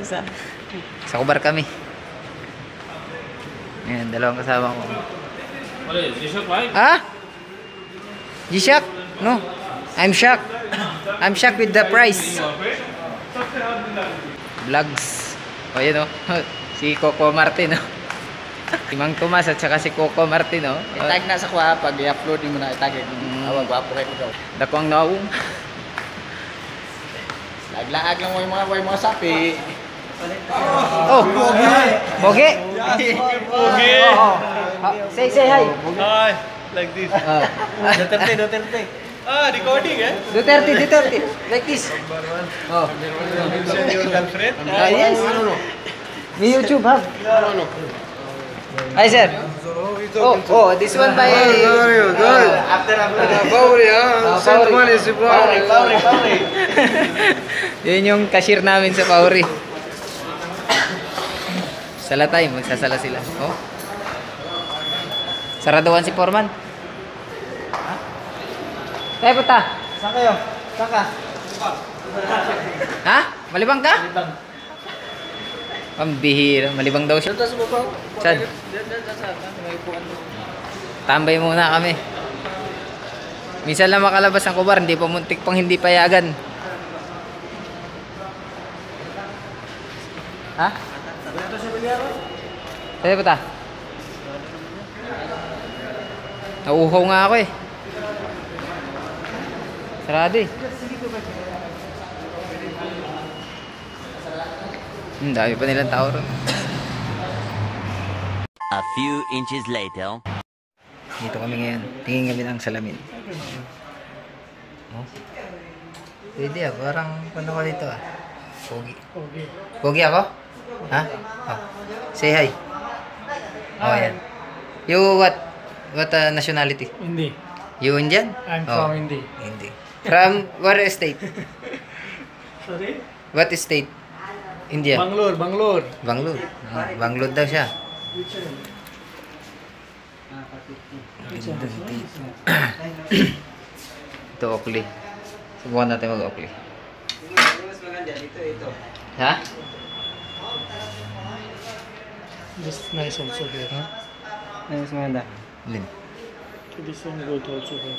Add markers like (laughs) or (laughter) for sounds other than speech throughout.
Sa, sa kubar kami. Ayan, dalawang kasama ko. What is G-Shock live? Ha? G-Shock? No. I'm shocked. I'm shocked with the price. Vlogs. O, oh, yun (laughs) o. Si Coco Martin o. Oh. si Mang Tomas at saka si Coco Martin o. Oh. Itag na sa kuha pag i-upload mo na itag. Mm. Awag, wapo kayo daw. Dakwang naawong. Laglaag lang mo yung mga, mga sapi. Oh! Pogi! Pogi! Oh, oh. Say, say hi. Hi, like this. Ah. Duterte, Duterte. Ah, recording eh? Duterte, Duterte. Like this. Oh. Send your girlfriend. Ah, yes. May YouTube ha? Hi, sir. Oh, oh, this one by... Good. After after. Pauri, ah. Ah, Send Pauri. money, si Pauri, Pauri. pauri, pauri. Yun yung cashier namin sa Pauri. Sala tayo, magsasala sila. Oh. Saraduan si Foreman. Tayo punta. Saan kayo? Saan ka? Ha? Malibang ka? Pambihira. Malibang daw siya. Saan? Doon. Tambay muna kami. Minsan lang makalabas ang kubar, hindi pa muntik pang hindi payagan. Ha? Tayo ba ta? Nauuhaw nga ako eh. Sarado eh. Hmm, dami pa nilang tao ron. A few inches later. Dito kami ngayon. Tingin kami ng salamin. Oh. Pwede ah. Parang ano ka dito ah. Pogi. Pogi ako? Ha? Oh. Say hi. Oh, yan. You what? What uh, nationality? Hindi. You Indian? I'm oh. from Hindi. Hindi. From what state? (laughs) Sorry? What state? India. Bangalore, Bangalore. Bangalore. Ah, Bangalore daw siya. (coughs) Ito, Oakley. Subukan natin mag-Oakley. Mas maganda dito ito. Ha? This is nice also here, huh? Mas maganda. Lin. This one good also here.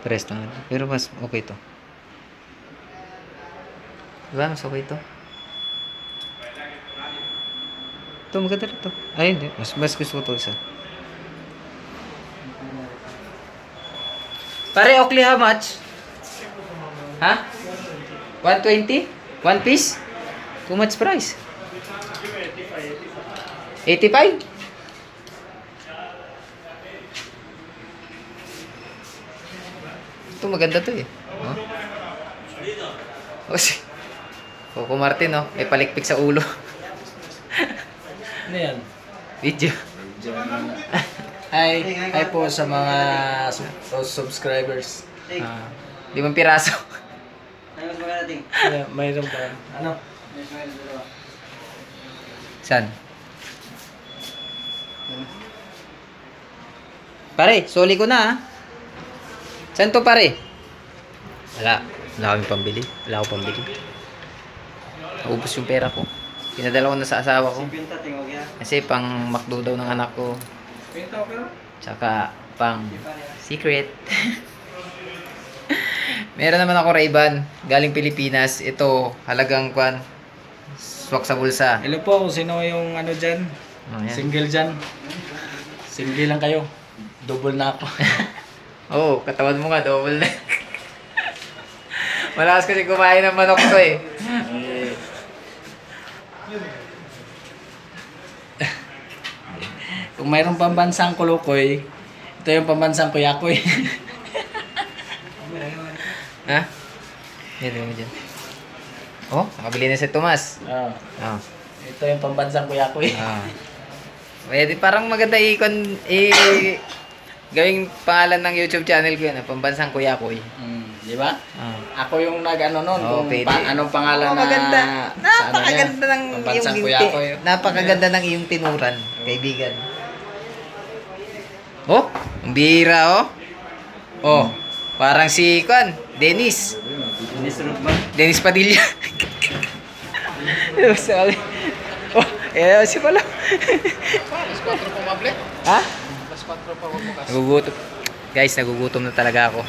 Pares lang. Pero mas okay to. Diba? Mas okay to. Ito, maganda rin to. Ay, hindi. Mas, mas gusto ko to isa. Pare, Oakley, how much? Ha? 120? One piece? Too much price. 85? Ito maganda to eh. Oh. Oh, si Coco Martin oh, may palikpik sa ulo. Ano yan? Video. Hi, hi po sa mga subscribers. Ah, limang piraso. Ano maganda ting? Yeah, mayroon pa. Ano? Maganda dalawa. San? Pare, soli ko na ah. Saan to pare? Wala. Wala kami pambili. Wala akong pambili. Naubos yung pera ko. Pinadala ko na sa asawa ko. Kasi pang McDo daw ng anak ko. Tsaka pang secret. (laughs) Meron naman ako Ray-Ban. Galing Pilipinas. Ito, halagang kwan. Swak sa bulsa. Hello po, kung sino yung ano dyan? Oh, yan. Single dyan. Single lang kayo. Double na ako. Oo, (laughs) oh, katawan mo nga, double na. (laughs) Malakas kasi kumain ng manok to eh. Kung mayroong pambansang kulukoy, ito yung pambansang kuyakoy. (laughs) ha? Yan mo dyan. Oh, nakabili na si Tomas. Ah, Oh. ito yung pambansang kuyakoy. Ah. Pwede parang maganda i-con i gawing pangalan ng YouTube channel ko yan, ah, Pambansang Kuya Koy. Mm, di ba? Ah. Ako yung nag-ano nun, Oo, kung pwede. pa- anong pangalan Oo, na... maganda. sa ano niya, Napakaganda ng iyong Pambansang ginti. kuyakoy. Napakaganda ng iyong tinuran, kaibigan. Oh, ang bihira oh. Oh. Parang si, Kwan, Dennis. Dennis Rugman. Dennis Padilla. (laughs) Sabi. Oh, eh, si pala. ha? Nagugutom. Guys, nagugutom na talaga ako.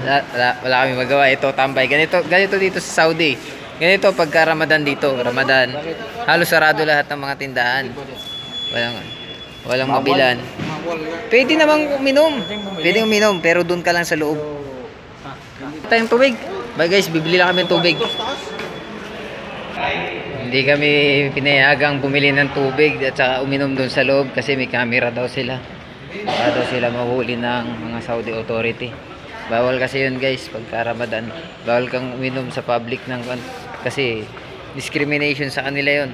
Wala, wala, wala kami magawa. Ito, tambay. Ganito, ganito dito sa Saudi. Ganito pagka Ramadan dito. Ramadan. Halos sarado lahat ng mga tindahan. Walang, walang mabilan. Pwede namang uminom. Pwede uminom, pero doon ka lang sa loob. Tayong tubig. Bye guys, bibili lang kami ng tubig. Hindi kami pinayagang bumili ng tubig at saka uminom doon sa loob kasi may camera daw sila. Para daw sila mahuli ng mga Saudi authority. Bawal kasi yun guys pagka Ramadan. Bawal kang uminom sa public ng kasi discrimination sa kanila yun.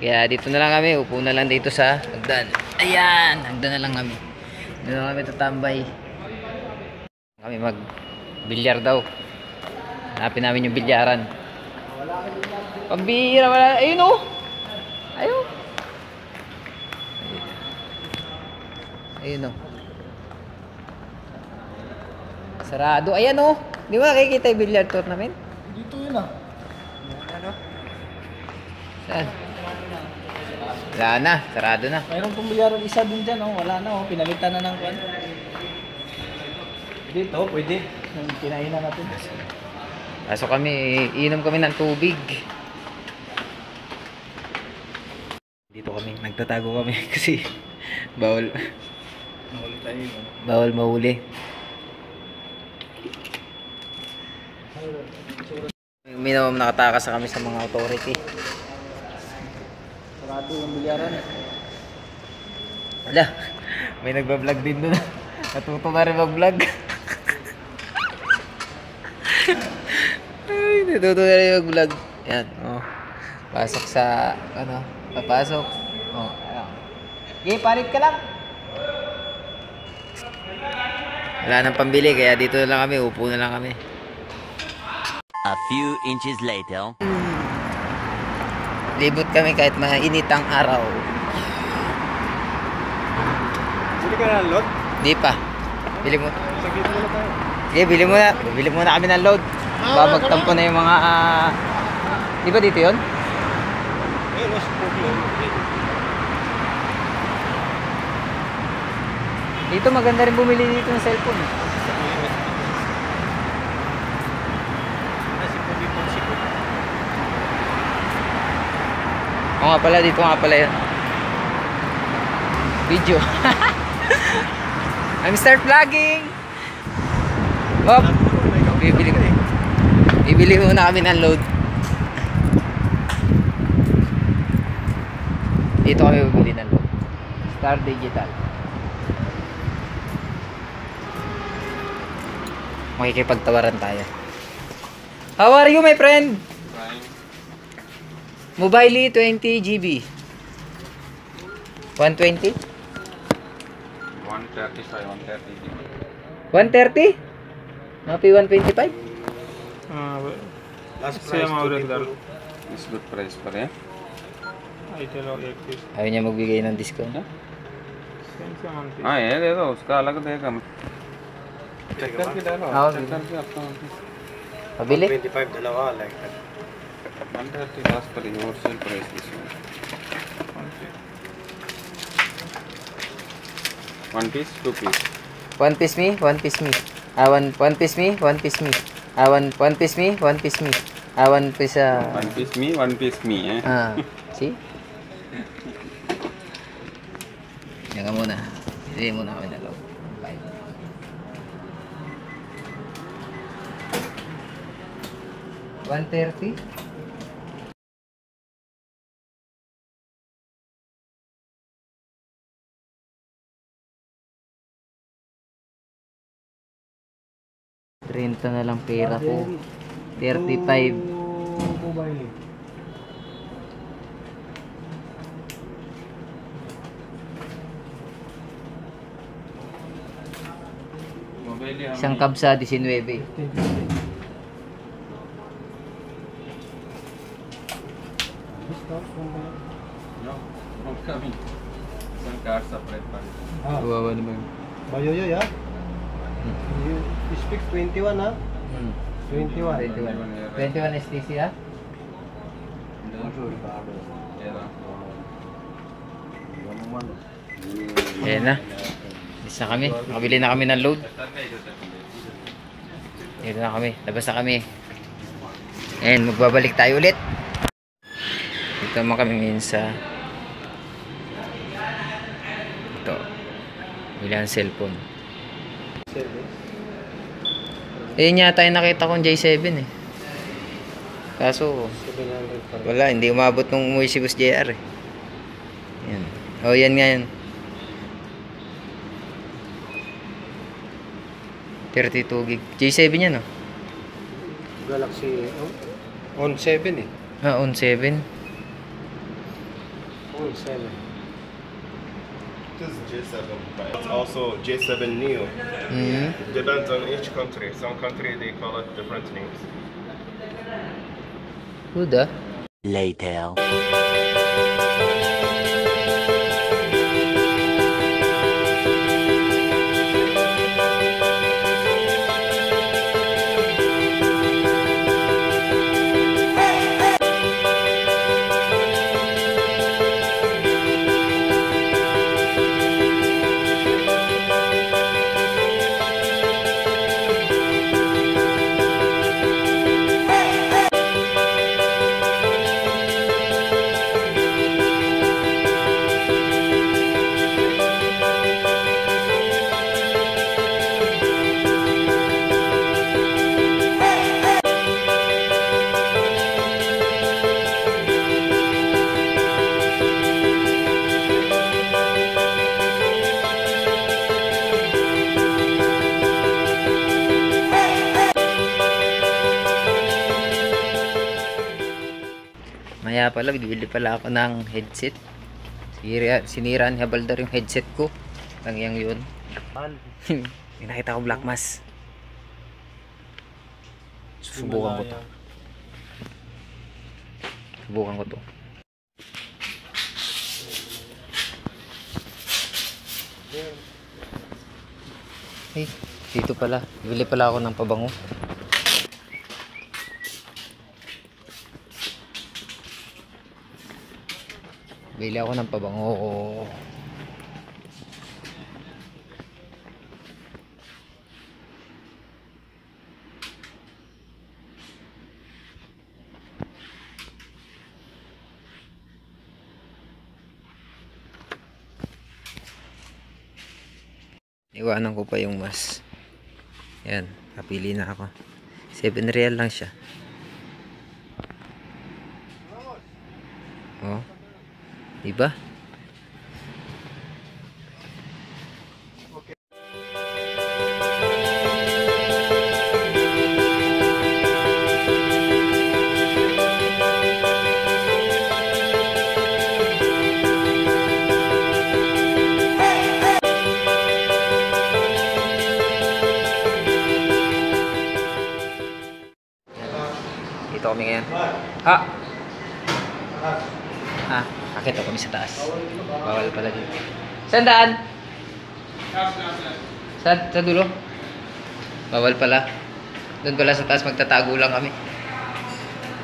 Kaya dito na lang kami, upo na lang dito sa hagdan. Ayan, hagdan na lang kami. Dito na kami tatambay. Kami mag bilyar daw. Hanapin namin yung bilyaran. Pambihira wala. Ayun oh. Ayun. Ayun oh. Sarado. Ayan oh. Di ba nakikita yung billiard tournament? Dito yun ah. Saan? Wala na. Sarado na. Mayroon pong bilyaran isa din dyan, oh. wala na, oh. pinalitan na ng kwan. Dito, pwede. Yung kinainan natin. Kaso kami, inom kami ng tubig. Dito kami, nagtatago kami (laughs) kasi bawal Mahuli tayo. bawal mahuli. Minimum nakatakas na kami sa mga authority. Sarado yung bilyaran. Wala, may nagbablog din doon. Natuto na rin mag-vlog. Ay, natuto na rin mag-vlog. Yan, oh. Pasok sa, ano, papasok. Oh, ayan. Okay, parit ka lang. Wala nang pambili, kaya dito na lang kami, upo na lang kami. A few inches later. Libot kami kahit mainit ang araw. Bili ka na ng lot? Di pa. Bili mo. Saglit muna tayo. Sige, bili mo na. Bili muna kami ng load. Ba magtampo na yung mga... ah, di ba dito yun? Mas problem. Dito maganda rin bumili dito ng cellphone. eh. Nasi pugi po siko. Oo nga pala, dito nga pala yun. Video. (laughs) I'm start vlogging! Hop! Bibili ko Bibili muna kami ng load. Dito kami bibili ng load. Star Digital. Makikipagtawaran tayo. How are you, my friend? Mobile 20 GB. 120? 135, 130 130? Happy 125? Ah, uh, last price to. Is good price pa rin. Ayaw niya magbigay ng discount. Huh? हाँ ये दे दो उसका अलग देगा चेक करके डालो हाँ चेक करके आपको अभी 25 डलवा अलग 130 dollars Universal price this one. One piece, two piece. One piece me, one piece me. I want one piece me, one piece me. I want one piece me, one piece me. I want piece. Uh... One piece me, one piece me. Eh? Ah, see. Jangan muna. Hindi muna kami nalaw. Bye. One thirty. Renta na lang pera ko. 35. Mobile. Isang kabsa, 19. No, not coming. Some cards separate पर Kawawa naman. Bayoyo ya? You, you speak 21, ha? Hmm. 21. 21. 21 STC ha? Ayan na. Alis na kami. Nakabili na kami ng load. Dito na kami. Labas na kami. Ayan, magbabalik tayo ulit. Dito naman kami ngayon sa ito. Bilang cellphone. Ayun yata yung nakita kong J7 eh. Kaso, 700 pa rin. wala, hindi umabot nung umuwi si Boss JR eh. Yan. Oh, yan nga yan. 32 gig. J7 yan oh. Galaxy oh, on 7 eh. Ah, on 7. On 7. This J7, but it's also J7 Neo. Mm. Depends on each country. Some country they call it different names. Good ah. Later. Pala, bibili pala ako ng headset. Sinira, sinira ni Habaldar yung headset ko. Lang yang yun. May (laughs) nakita ko Black Mass. Susubukan ko to. Subukan ko to. Hey, dito pala. Bili pala ako ng pabango. Bili ako ng pabango. Iwanan ko pa yung mas. Yan, kapili na ako. 7 real lang siya. Oh. Diba? Dito kami ngayon. Ha! Sa taas. Bawal pala dito. Saan daan? Sa, sa dulo? Bawal pala. Doon pala sa taas magtatago lang kami.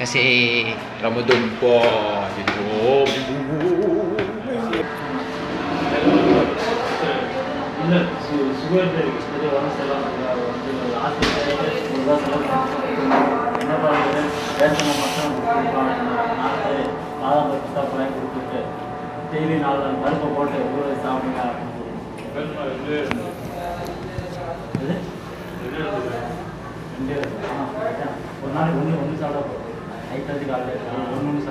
Kasi Ramadan pa. Dito. Daily நாலு நாள் பருப்பை போட்டு ஊற சாப்பிடுங்க ஒரு ஒன்று ஒன்று சாப்பிட போகிறோம் நைட் அஞ்சு காலையில் ஒன்று ஒன்று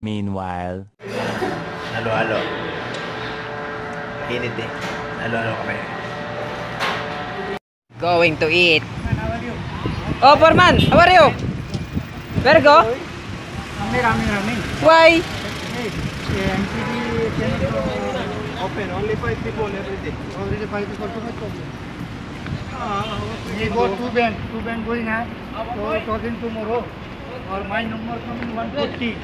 Meanwhile. Halo halo Init eh Halo Going to eat. Oh Forman, how are you? Where go? Rami, Rami, Rami. Why? Open, only 5 people every day. Already five people to make problem. We go two bank, two bank going on. So talking tomorrow. Or my number coming 140.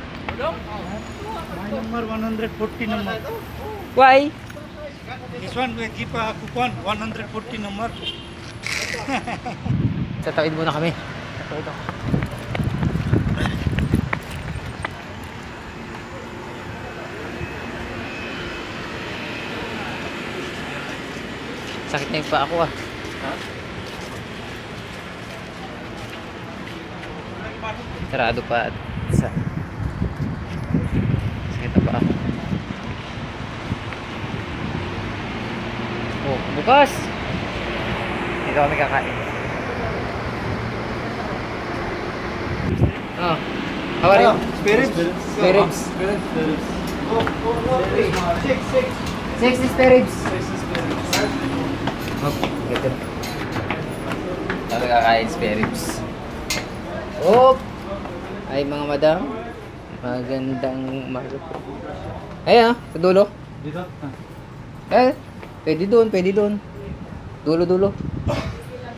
My number 140 number. Why? This one we give a coupon 140 number. Sa tawid muna kami. Sa ako. Sakit na yung pa ako ah. Sarado pa at sa sakit na pa ako. Oh, bukas! Dito kami kakain. Oh. How are you? Spirits? Spirits. Spirits. Spirits. Six, six. Six is spirits. Oh, ganda. Kami kakain spirits. Oh! Ay mga madam. Magandang umaga po. Ay ah, sa dulo. Dito? Eh, pwede doon, pwede doon. Dulo, dulo.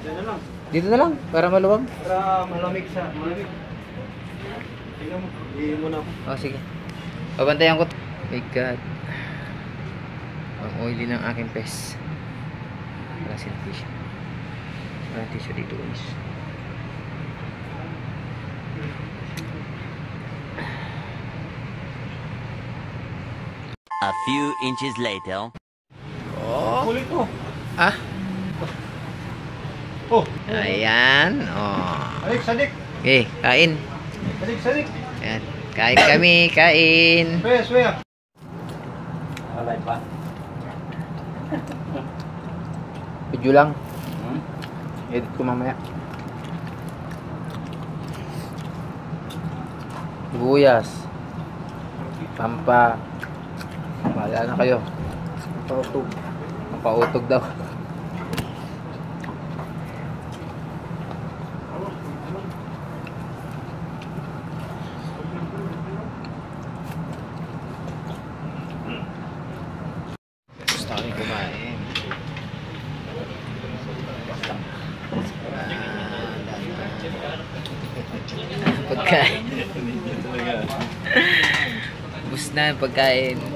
Yan na lang. Dito na lang, para maluwag. Para malamig siya. Malamig. Tingnan mo. Iinom muna ako. Oh, sige. Babantayan ko. My God. Ang oily ng aking pes. Wala silang tissue. Wala tissue dito, guys. A few inches later. Kulit mo. Ah, Oh. ayan. Oh. Sadik, sadik. Okay, kain. Sadik, sadik. Ayan. Kain kami, kain. Swea, swea. Alay pa. Video lang. Hmm? Edit ko mamaya. Sibuyas. Pampa. Bahala na kayo. Pautog. Pautog daw. Gusto kami kumain. Pagkain. Bus na yung pagkain.